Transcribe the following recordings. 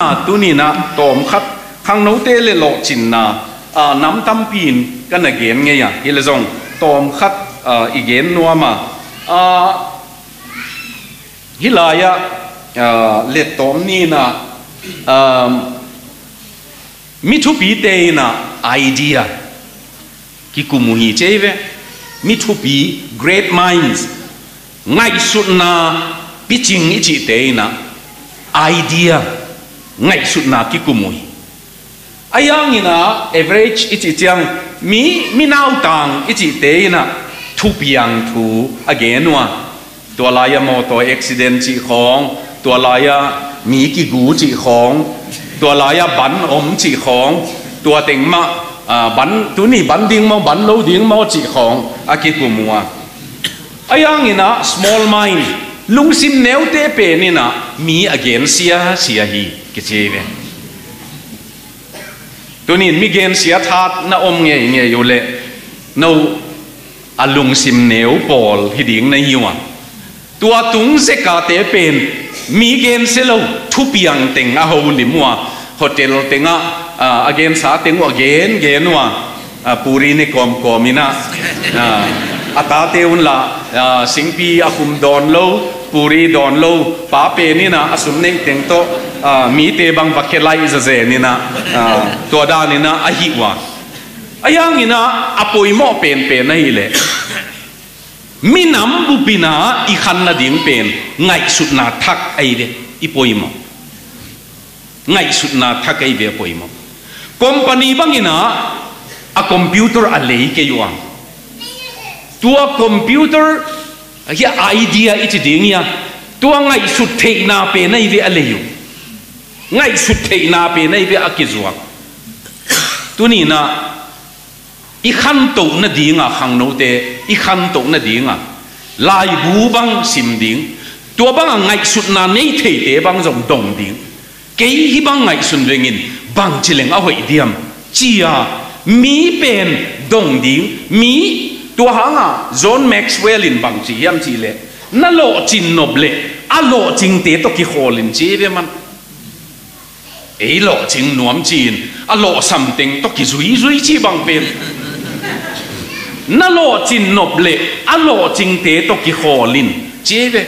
à tu ni na tom khát. Khang nấu tê lệ lộ chín na à nắm tâm pin cái này gen nghe à? ya hi là dòng tom khát à ý gen nuo mà. À hi là ya à lệ tom ni na à mi thu pi tê na idea à? ki kumuhi cheve mi thu pi great minds. Ngay sut na pitching ichi tê na idea ngay sut na ki kumui ayang ina average ichi chiang mi mi nau tang ichi te na thu piang thu again wa tua la ya mo to accident chi khong tua la ya mi ki gu chi khong tua la ya ban om chi khong tua teng ma ban tu ni ban ding mo ban lo ding mo chi khong aki kumua ayang ina small mind lung sim neu te pe ni na mi again sia sia hi ke che ve tunin mi gen sia that na om nge nge yole, no alung à sim neu pol hi ding na hiwa à. tua tung se ka te pen mi gen se lo thu piang teng a ho ni mua hotel tenga again sa tengu again gen wa puri ne kom komina ata à, te un la singpi akum don lo puri don lo pa pe ni na asum nei teng to mi te bang bakhelai za ze ni na to da ni na a hi wa ayang ina apoi mo pen pen na hi le mi nam bu pina i khan na ding pen ngai sut na thak ai de i poi mo ngai sut na thak ai be poi mo company bangina a computer a lei ke yuang tua computer ya idea it ding ya tua ngai sut thei na pe nei ve a lei ngay sụt thế na pe này ve a ki tu ni na i khăn tổ na dinga khang nô te i khăn tổ na dinga lai bu bang sim ding tua bang à ngay sụt na nei thei te bang dòng đồng ding cái hi bang ngai sun rengin bang chileng a à hoi diam chia à, mi pen đồng ding mi tua à, john maxwell in bang chỉ yam chỉ lệ, na lộ trình nộp lệ, a lộ trình tế to ki lên chi về man ấy lộ chính nuốm chín à lộ sầm tình tóc kỳ rúi rúi chi bằng việc na lộ chính nộp lệ à lộ chính tế, tóc kỳ khổ linh chế về.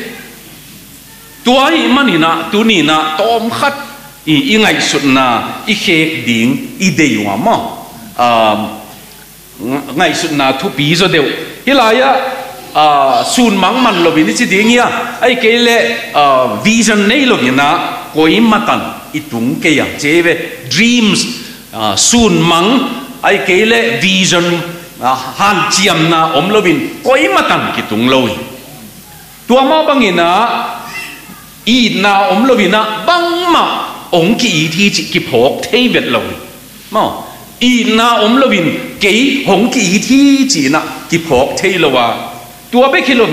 Tua mà nì na tu nì na tóm khát ý ý ngày sụt na ý khê điên ý đầy hoa mà à ngày sụt na thu bí rồi đều. À, à, ý là ya à xuân mắng mặn lo vì đi chi điên nha ấy cái lệ vision này lo vì na coi mặt tận tung ke ya cheve dreams ah, sun mang ai ke le vision ah, han chiam na om lovin koi matan ki tung lo tua ma bangina i na om lovina bang ma ông ki ý thi chi kịp phok thei vet lầu mà i na om lovin ke cái hong ki ý thi chi na kịp phok thei lowa à tua bé khi lo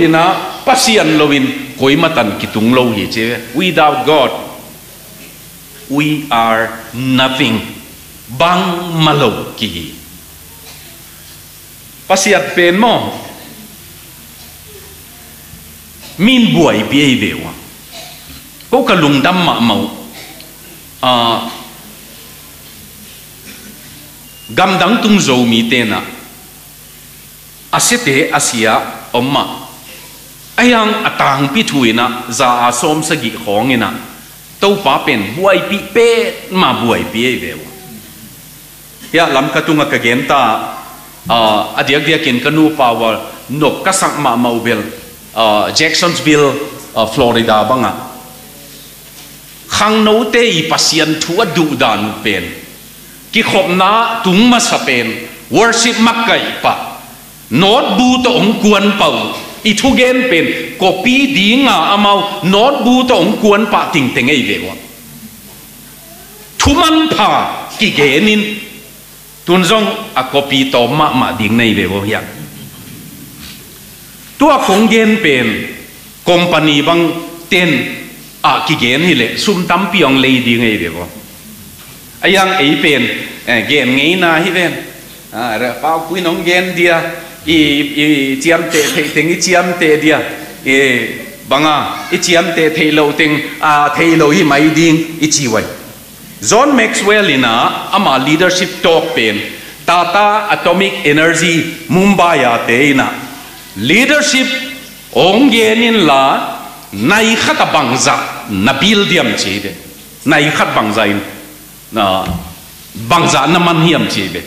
pasian lovin koi matan ki tung lâu gì chứ without God we are nothing. Bang malo kỳ pasiat pen mo min buai bi ve wa ko ka lung dam ma mau à gam dang tung zo mi tena asete asia omma ayang atang pi thuina za a som sa gi khong ina to pa pen buai pi pe ma buai pi e ve ya lam ka tunga ka gen ta a adiak dia kin kanu power nok ka sang ma maubel jacksonville florida banga. Khang nấu tê i pasian thua du dan pen. Ki khop na tung ma sa pen. Worship makai pa. Not bu to ong kuan pau i thu gen pen copy dinga amau not bu to ong kuan pa ting teng ei vewa thu man pha ki genin tun zong a copy to ma ma ding nei vewo ya tua khong gen pen company bang ten a ki gen hi le sum tam piong lei đi ngay về vô ayang ei pen gen ngei na hi ven à ra bao quy nông gen dia i i chiam te thei ting i chiam te dia e banga i chiam te thei lo ting a thei lo hi mai ding i chi wai John Maxwell ina ama leadership talk pen Tata Atomic Energy Mumbai ate ina leadership ong genin la nai khata bangza na bildiam chi de nai khat bangza in na bangza na man hiam chi be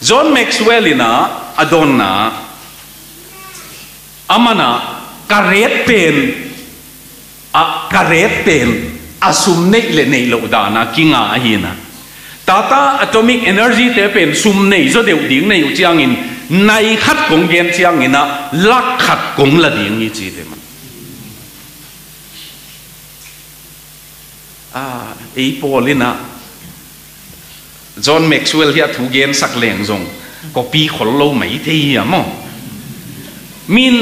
John Maxwell ina adonna, amana karet pen a karet pen asum nei le nei lo da na, kinga hi na. Tata atomic energy te pen, sum nei zo deu ding nei chiang in, nai khat kong gen chiang ina lak khat kong la ding ni chi de man à, a ei polina John Maxwell hi thu gen sak leng zong copy khol lo mai te hi mo min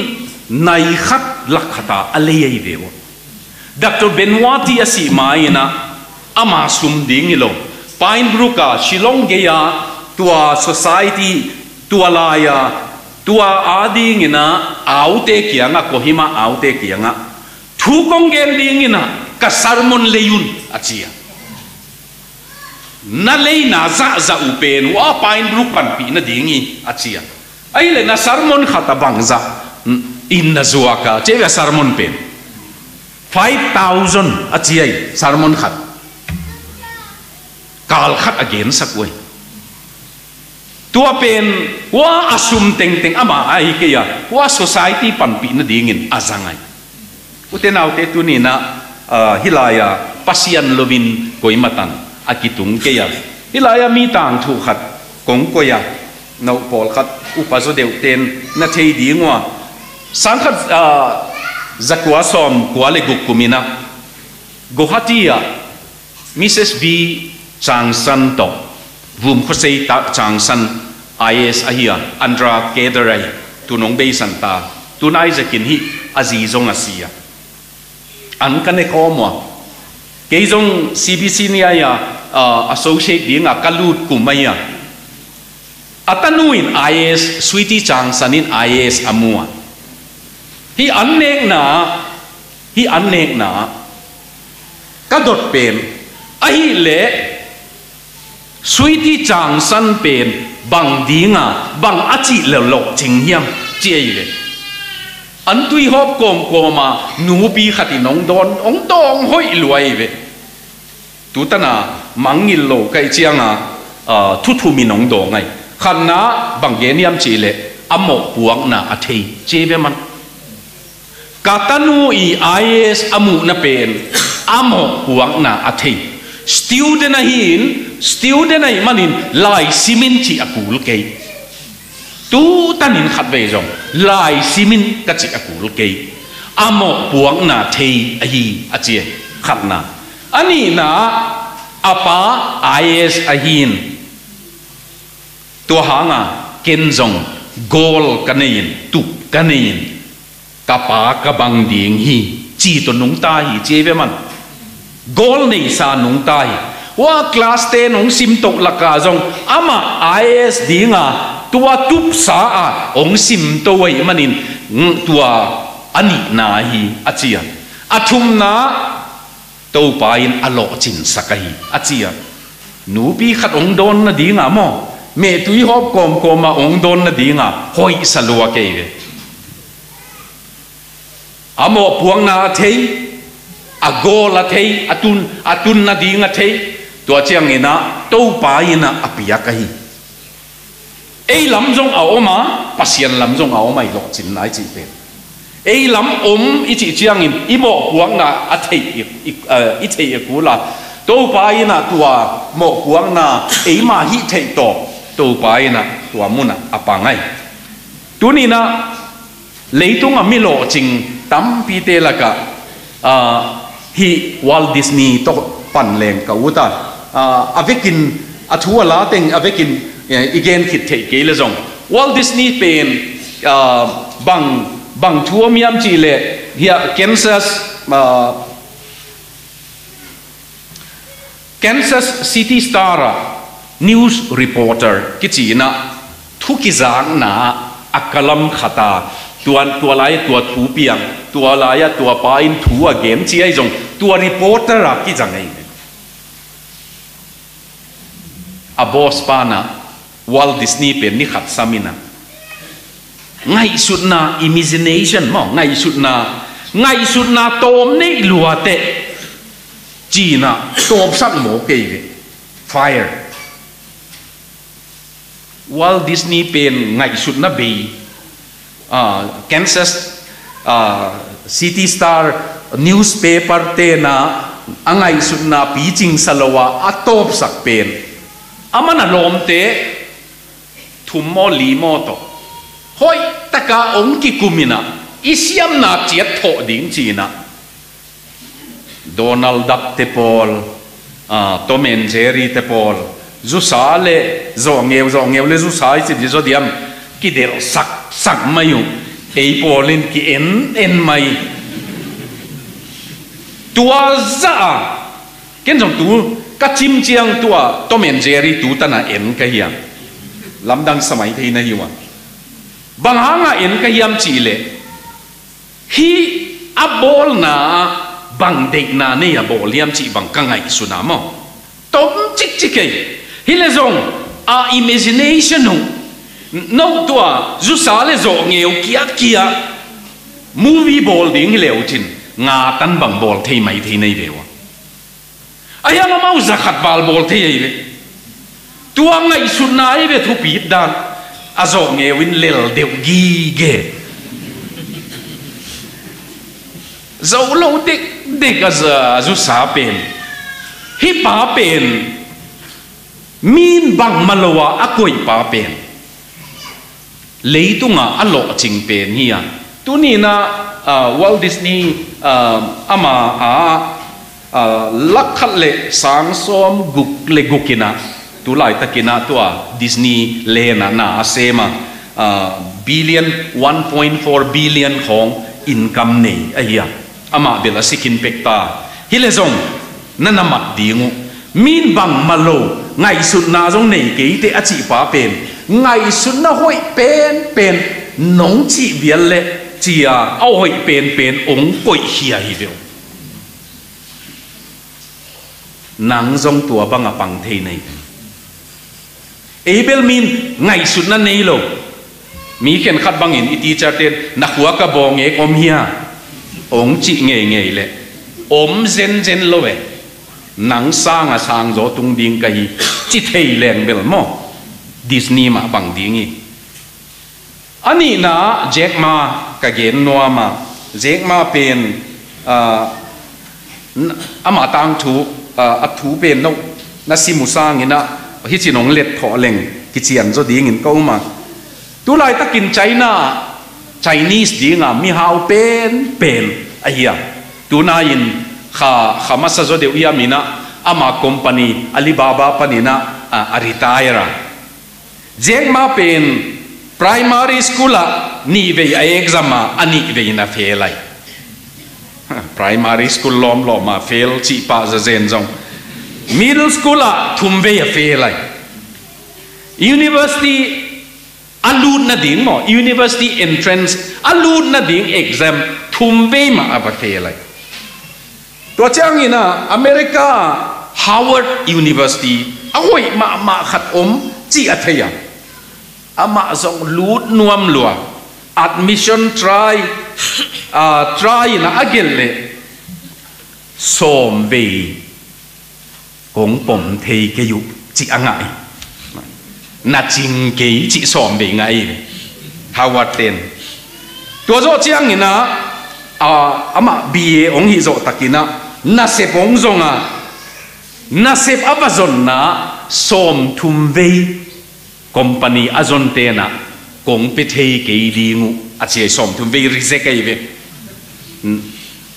nai khat lak khata ale ei dewo Dr. Benwati asi maina ama sum ding ilo Pine Brook a Shillong geya tua society, tua laya à, tua ading ina aute kianga kohima aute kianga thu kong gen ding ina ka sarmon leyun achia à à na lei na za za upen wa pain Brook pan pi na dingi achia ai le na sermon khata bangza in na zuaka chevya sermon pen. 5,000 achia sermon khat. Kal khat again sakwe tua pen wa asum teng teng ama ai ke ya wa society pan pi na dingin azangai utenaw te tu ni na hilaya pasian lovin koimatan akitung ke ya hilaya mi tang thu khat kong ko ya nau pol khat upazo deu ten na thei dingwa sang khat ah, zakwa som kwale guk kumina gohatia mrs b. Changsan to vum khosei ta chang changsan is ahia. Andra kederai tunong be santa tunai zakin hi azizong asia an kane cái dòng cbc này à, ờ, associate dinga à, kalut à, atanuin is sweetie changsanin is amua. Hi an nek na hi an nek na. Ka dot pen a hi le suy ti chang san pen bằng dinga à, bằng a chi lo lo ching hiam chi le an tui hop kom koma nu bi khati nong don ong tong hoi luai ve tu ta na mangil lo kai chianga thu thu mi nong do ngai khan na bằng ge niam chi le amo puang na a thei che ve man katanu i is amu na pen amo huang na athei student a hin student ai manin lai simin chi akul kei tu tanin khat ve jong lai simin ka chi akul ke amo puang na thei a hi, a chi khat na ani na apa is a hin tu hanga ken jong gol kanein tu kanein kapa ka bang ding hi, chi to nung ta hi che ve man. Gol nei sa nung ta hi. Wa class te nung sim tok la ka jong ama is dinga tua tup sa a, ong sim to wai manin tua ani na hi achia athum na, to pa in alo chin sakai achia nu pi khat ong don na dinga mo. Me tui hop kom kom ma ong don na dinga, hoi salua ke ve. Amo puang na thei ago la thei atun atun na di nga thei. To chiang ina, to pa ina apia ka ei lam jong a mà, pasian lam jong a oma i lok chin nai chi pe ei lam om ý chi chiang in i mo puang na a thei i thầy ku ờ, là, to pa na tua mọ puang na ấy mà hi thầy to to pa na tua muna apangai à, tunina leitung a à mi lộ ching tam pi tê là cả à hi Walt Disney to pan leng ka uta à, à avekin a thua la teng avekin again khit thei cái le zong walt disney pen ờ, bang bang thuam yam chi le hia kansas ờ, kansas city star news reporter. Cái chi na thu ki zang na akalam khata tuan tua lai tua thu piang. Tua lai tua pa in thu again chi ai jong tua reporter a ki jang ai a boss pa na Walt Disney pen ni khat samina ngay sut na imagination mo ngay sut na ngay sut na tom nei luate China, tom sat mo ke fire. Walt Disney pen ngay sut na be uh, à, Kansas uh, City Star newspaper te na à, angai sut na pi ching salawa atop sak pen amana lom te thum mo li mo to hoi taka ong ki kumina isiam na chiat tho ding china Donald Duck te Paul. Uh, Tom and Jerry te pol zu sa le zo ngeu zo ngeu le zu sa chi di zo diam ki der sak sak mayu ei polin ki en en mai tua za ken jong tu ka chim chiang tua Tom and Jerry tu ta na en ka hiang lam dang này thei na bằng bang hanga en cái yam chỉ lệ hi abol na bang de na này ya yam chỉ bằng ka ngai số nào mà tom chik chik ke hi le zong, a imagination hùng nô tua zu sa le zo nghèo kia kia movie ball ding leo chin. Ngà tan bang ball thì mai thei nei dewa ai mà mau zakat bal ball thì ai tua ngai su nai ve thu pi dan. A zo nge win lel deu gi ge. Zo lo de de ka zu sa pen. Hi pa pen. Min bang malowa a koi pa pen. Leitunga a lo ching pen hi ya tu ni na Walt Disney ama a lakhat le sang som guk le gukina tu lai takina tua Disney Lena na na asema uh, billion 1.4 billion hong income nei, ahia. Ama bela sikin pekta hilezong nanamat dingu. Min bang malo, ngai sun na jong nei ke te achi pa pen. Ngai sun na hoi pen pen, nong chi bial le, chia au hoi pen pen, ong koi hia hi veo nang jong tua banga pang thei nei. Abel min ngai sut na nei lo mi khen khat bangin iti teacher ten na khuwa ka bong e om hia. Ong chi nge nge le om zen zen lo we nang sang a sang zo tung ding ka hi. Chi thei leng bel mo disney ma bang ding i ani na jack ma ka gen no ma jack ma pen à, a ama tang thu à, a thu pen no na simu sang ina ฮิจินงเล็ดพอเล็งกิจียนจะดีเงินก็มาตัวไรตะกินไชน่าไชนีสดีงามมีฮาวเป็นเป็นไอ้เหี้ยตัวนายนข้าข้ามาสัจเดียวยามีนะอามาคอมพานีอาลีบาบาปานีนะอาริตายระเจงมาเป็น primary school นี่เวไอเอ็กซ์มาอันนี้เวยน่าเฟลไล primary school ล้อมลอมมาเฟลจีปาจะเจนจง middle school la thum ve a felai university alud na ding mo. University entrance alud na ding exam thum ve ma aba felai to chang ina america Howard university ahoi ma ma khat om chi à athaya ama à? à zong lut nuam lua admission try uh, try na agel le som ve cũng bổng thì cái dụ chị ăn ngại. Na chinh ký chị xòm bị ngay hawa tiền. Tua rõ chị ăn ngina à à mà bia ông hi rõ takina na se bóng rong à na se apa zon na xòm thum vây company azon tena cũng bị thấy cái đi ngủ à chị xòm thum vây reject cái về.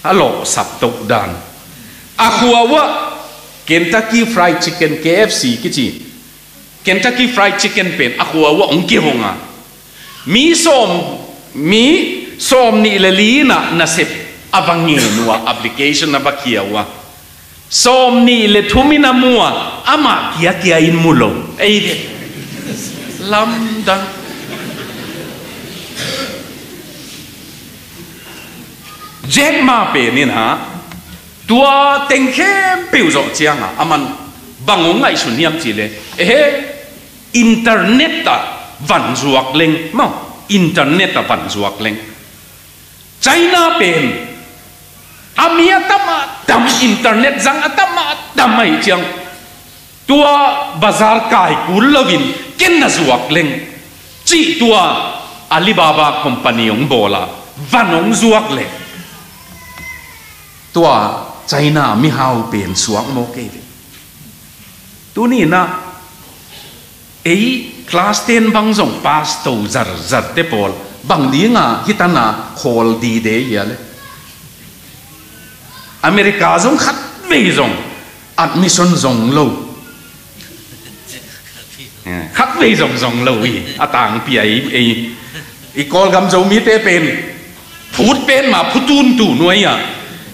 Alo sập tục đàn. À khua wa Kentucky Fried Chicken KFC กิจิ Kentucky Fried Chicken เป็นอะคัวว่าองกิฮงอะมีส้มมีส้มนี่เละลีนะนะเซบอวังเงินว่าแอปพลิเคชันนับกเกียวว่าส้มนี่เลทุ่มินามัวอามาเกียเกียอินมุลงเอ้ยลำดังเจ็คมาเป็นนี่นะ tua tên khuwa biểu ong ki à, mi som mi som ni le chỉ na na na internet ta van zuak leng ma internet ta china pen internet tua bazar kai kul lovin ken na zuak lên, chi tua alibaba company ong bola vanong zuak lên, tua china mi hau pen suak mo ke tu ni na ấy class 10 bang zong pass to zar zar te pol bang di nga hitana hall di de ya le america zong khat ve zong admission zong lo khát về dòng dòng lâu ý à tàng bì ấy ấy ý call gam dấu mi tê pen phút pen mà phút tun tu nuôi à.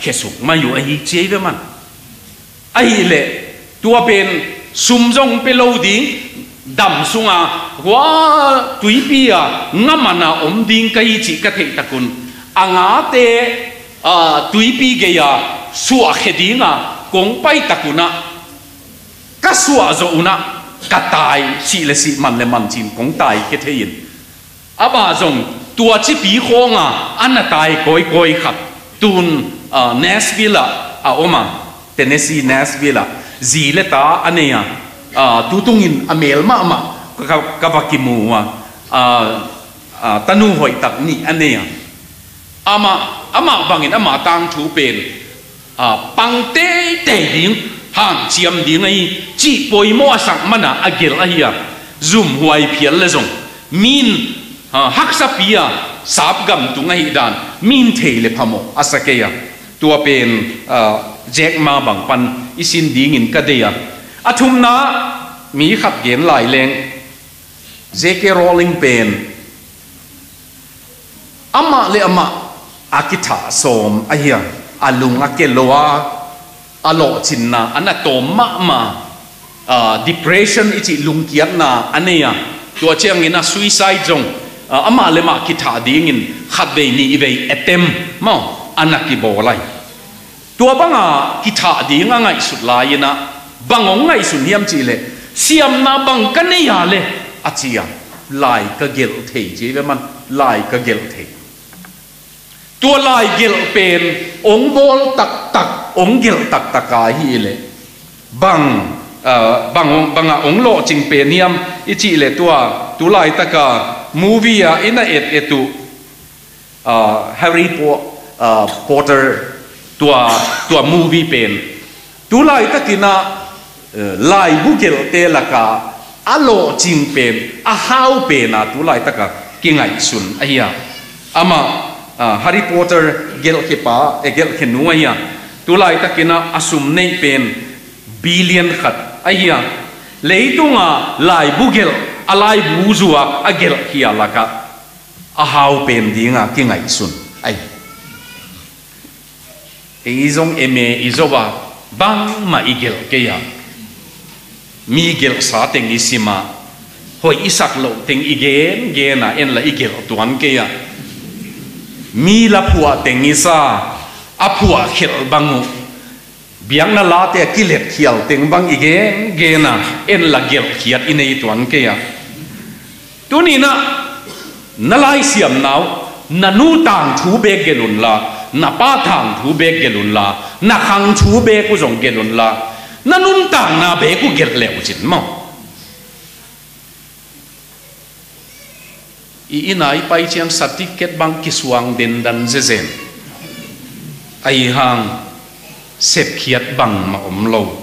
jack ma bang pan isin ding in kadeya athum na mi khap gen lai leng jk rolling pen ama le ama akitha som ahia alung akeloa alo chin na ana to ma ma depression ichi lungkiat na aneya to chiang ina suicide jong ama le ma ki tha ding in khat be ni ve etem mo ana ki bo lai to banga ki tha ding ngai sut lai na bangong ngai sun hiam chi le siam na bang kan ne ya le achia lai ka gel thei chi ve man lai ka gel thei ตัวลายเกลเป็นองบอลตักตักอ uh, Nashville a Oman à, à. Tennessee Nashville zi à, ờ, le ờ, ta à, uh, tutung in amel ma ma mua, à, à, tanu hoi tập ni anh ấy. À. Mà, aneya ama ama bangin ama tang thu pen a pang te te ding hang chiam ding ai chi poi mo sak mana agel a à, zoom huai phial le zong min hắc sa pia sáp gam tung ngai đàn, min the le phamo asake ya ตัวเป็นแจ็คมาบังปันอิสินดีงินกระเดียอาทุมนะมีขับเกียนหลายแรงเจคเกโรลิงเป็นอามาเลอามาอากิถาสมอเฮียอาลุงอาเกลวาอาโลจินนาอันนั้นโตมะมา depression อิจิลุงเกียนนาอันเนียตัวเชียงเงินอา suicide จงอามาเลมากิถาดีงินขัดเดนีอีเวอเต็มมั้ง เตอ ร์ตัวตัวมูวี่เป็นตัวลายตะกินะเอ่อลายบุเกลเตละกาอโลจิงเป็นอาฮาวเป็นอ่ะตัวลายตะกากิงไงสุนไอ้ยาอามา Harry Potter gel ke pa e gel ke nuaya tulai takina asum nei pen billion khat ahia leitunga lai bugel alai buzua agel kia laka ahau pen dinga ki ngai sun ai e izong eme izoba, bang ma igel keya. Mi gel sa teng isima, hoi isak lo teng igen, gena en la igel tuan keya. Mi la phua teng isa, a phua khel bangu. Biang na la te kilet khial teng bang igen, gena en la gel khiat inei tuan keya. Tunina nalai na siam nau, na nu tang thu be gelun la na pa thang thu be gelun la, na khang thu be ku jong gelun la, na nun tang na be ku gel le u chin mo. I ina i pai chiang sati ket bang kiswang den dan je zen. Ai hang sep khiat bang ma om lo.